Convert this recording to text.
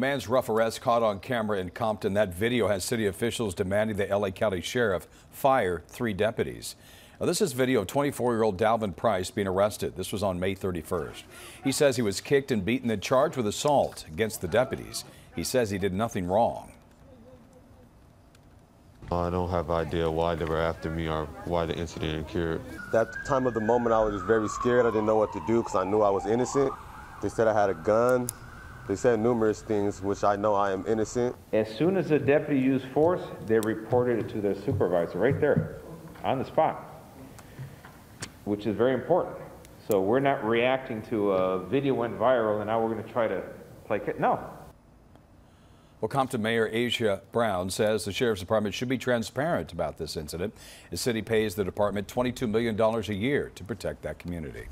man's rough arrest caught on camera in Compton. That video has city officials demanding the LA County Sheriff fire three deputies. Now, this is video of 24-year-old Dalvin Price being arrested. This was on May 31st. He says he was kicked and beaten and charged with assault against the deputies. He says he did nothing wrong. I don't have idea why they were after me or why the incident occurred. That time of the moment, I was just very scared. I didn't know what to do because I knew I was innocent. They said I had a gun. They said numerous things, which I know I am innocent. As soon as the deputy used force, they reported it to their supervisor right there on the spot, which is very important. So we're not reacting to a video went viral and now we're going to try to placate. No, Well, Compton Mayor Aja Brown says the sheriff's department should be transparent about this incident. The city pays the department $22 million a year to protect that community.